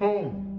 home.